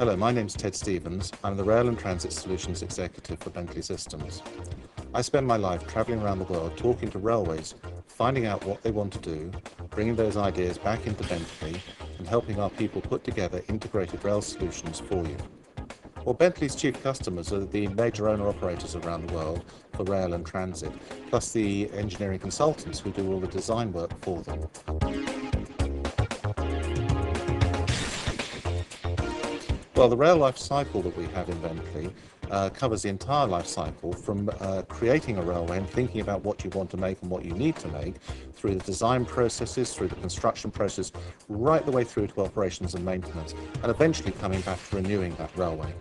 Hello, my name's Ted Stephens. I'm the Rail and Transit Solutions Executive for Bentley Systems. I spend my life travelling around the world talking to railways, finding out what they want to do, bringing those ideas back into Bentley, and helping our people put together integrated rail solutions for you. Well, Bentley's chief customers are the major owner operators around the world for rail and transit, plus the engineering consultants who do all the design work for them. Well, the rail life cycle that we have in Bentley uh, covers the entire life cycle from uh, creating a railway and thinking about what you want to make and what you need to make through the design processes, through the construction process, right the way through to operations and maintenance, and eventually coming back to renewing that railway.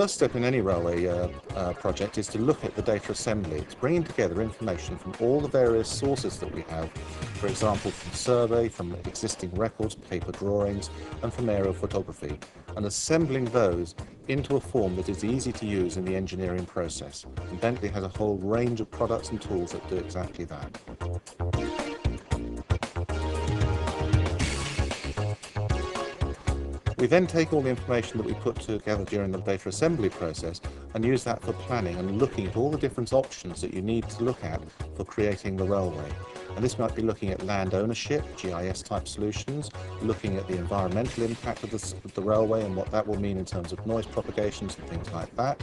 First step in any railway uh, uh, project is to look at the data assembly. It's bringing together information from all the various sources that we have, for example, from survey, from existing records, paper drawings, and from aerial photography, and assembling those into a form that is easy to use in the engineering process. And Bentley has a whole range of products and tools that do exactly that. We then take all the information that we put together during the data assembly process and use that for planning and looking at all the different options that you need to look at for creating the railway. And this might be looking at land ownership, GIS type solutions, looking at the environmental impact of the, the railway and what that will mean in terms of noise propagations and things like that,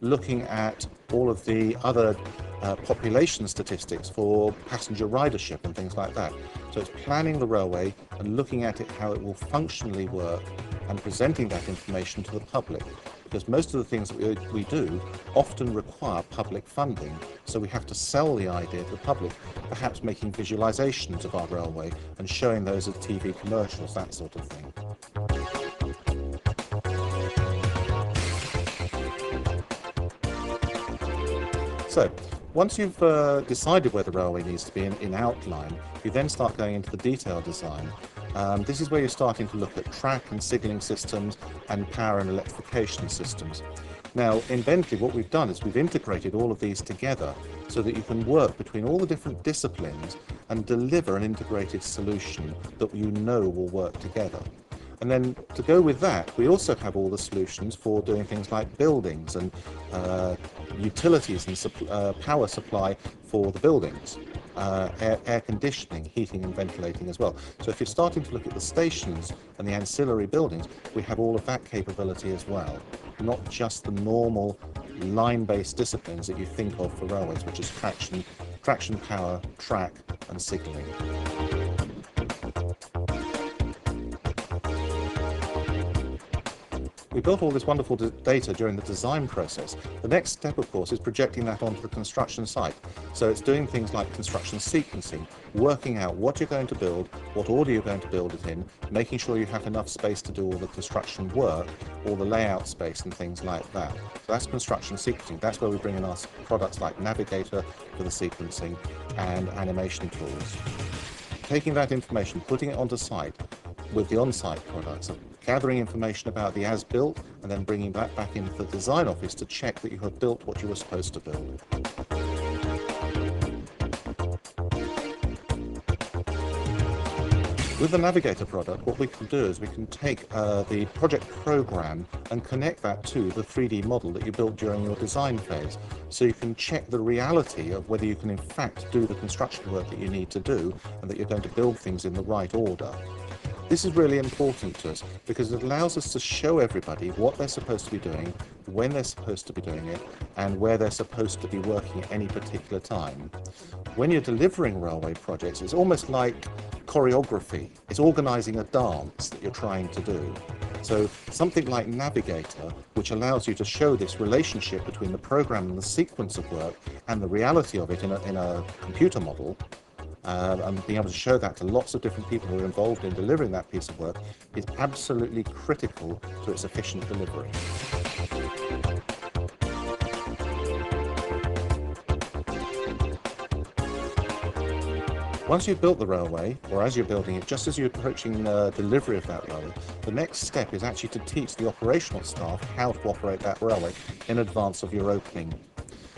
looking at all of the other uh, population statistics for passenger ridership and things like that. So it's planning the railway and looking at it how it will functionally work and presenting that information to the public. Because most of the things that we, we do often require public funding, so we have to sell the idea to the public, perhaps making visualizations of our railway and showing those as TV commercials, that sort of thing. So, once you've uh, decided where the railway needs to be in, in outline, you then start going into the detail design um, this is where you're starting to look at track and signalling systems and power and electrification systems. Now, in Bentley, what we've done is we've integrated all of these together so that you can work between all the different disciplines and deliver an integrated solution that you know will work together. And then to go with that, we also have all the solutions for doing things like buildings and uh, utilities and uh, power supply for the buildings uh, air, air, conditioning, heating and ventilating as well. So if you're starting to look at the stations and the ancillary buildings, we have all of that capability as well, not just the normal line-based disciplines that you think of for railways, which is traction, traction power, track and signalling. We built all this wonderful data during the design process. The next step, of course, is projecting that onto the construction site. So it's doing things like construction sequencing, working out what you're going to build, what order you're going to build it in, making sure you have enough space to do all the construction work, all the layout space and things like that. So that's construction sequencing. That's where we bring in our products like Navigator for the sequencing and animation tools. Taking that information, putting it onto site with the on-site products, gathering information about the as-built and then bringing that back into the design office to check that you have built what you were supposed to build. With the Navigator product, what we can do is we can take uh, the project program and connect that to the 3D model that you built during your design phase. So you can check the reality of whether you can in fact do the construction work that you need to do and that you're going to build things in the right order. This is really important to us because it allows us to show everybody what they're supposed to be doing, when they're supposed to be doing it, and where they're supposed to be working at any particular time. When you're delivering railway projects, it's almost like choreography. It's organizing a dance that you're trying to do. So something like Navigator, which allows you to show this relationship between the program and the sequence of work and the reality of it in a, in a computer model, uh, and being able to show that to lots of different people who are involved in delivering that piece of work is absolutely critical to its efficient delivery. Once you've built the railway, or as you're building it, just as you're approaching uh, delivery of that railway, the next step is actually to teach the operational staff how to operate that railway in advance of your opening.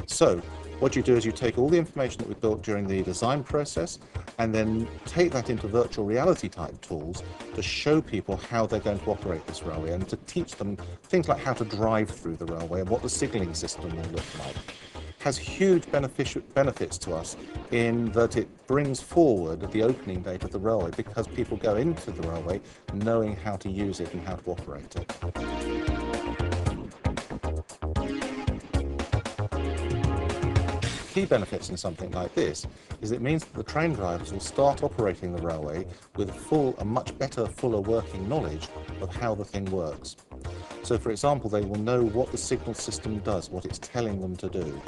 So What you do is you take all the information that we built during the design process and then take that into virtual reality type tools to show people how they're going to operate this railway and to teach them things like how to drive through the railway and what the signalling system will look like has huge benefits to us in that it brings forward the opening date of the railway because people go into the railway knowing how to use it and how to operate it. Key benefits in something like this is it means that the train drivers will start operating the railway with full, a much better, fuller working knowledge of how the thing works. So for example, they will know what the signal system does, what it's telling them to do.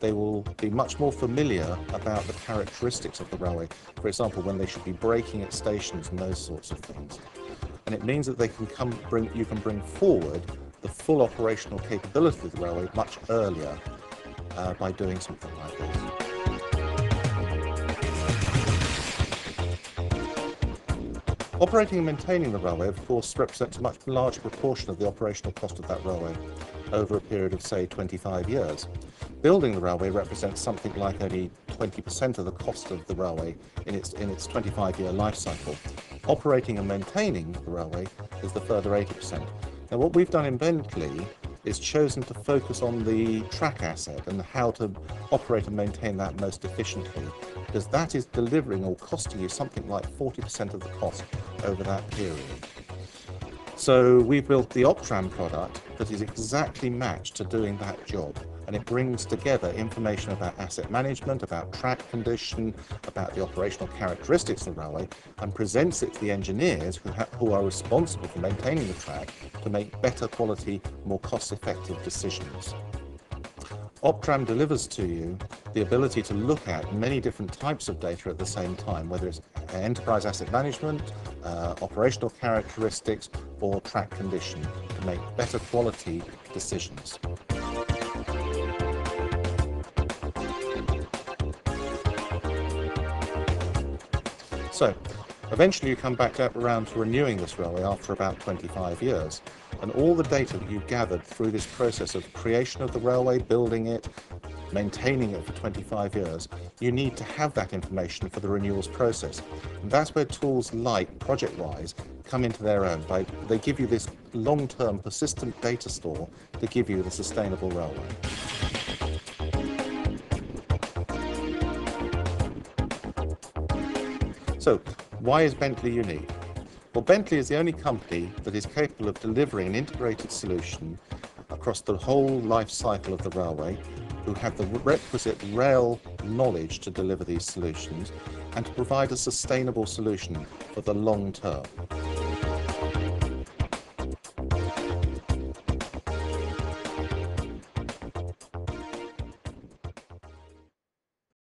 They will be much more familiar about the characteristics of the railway. For example, when they should be braking at stations and those sorts of things. And it means that they can come bring, you can bring forward the full operational capability of the railway much earlier uh, by doing something like this. Operating and maintaining the railway, of course, represents a much larger proportion of the operational cost of that railway over a period of, say, 25 years. Building the railway represents something like only 20% of the cost of the railway in its, in its 25-year life cycle. Operating and maintaining the railway is the further 80%. Now, what we've done in Bentley is chosen to focus on the track asset and how to operate and maintain that most efficiently because that is delivering or costing you something like 40% of the cost over that period. So we built the Optram product that is exactly matched to doing that job and it brings together information about asset management, about track condition, about the operational characteristics of the railway, and presents it to the engineers who, who are responsible for maintaining the track to make better quality, more cost-effective decisions. Optram delivers to you the ability to look at many different types of data at the same time, whether it's enterprise asset management, uh, operational characteristics, or track condition to make better quality decisions. So, eventually you come back up around to renewing this railway after about 25 years. And all the data that you've gathered through this process of creation of the railway, building it, maintaining it for 25 years, you need to have that information for the renewals process. And that's where tools like ProjectWise come into their own. By, they give you this long-term persistent data store to give you the sustainable railway. So why is Bentley unique? Well, Bentley is the only company that is capable of delivering an integrated solution across the whole life cycle of the railway, who have the requisite rail knowledge to deliver these solutions and to provide a sustainable solution for the long term.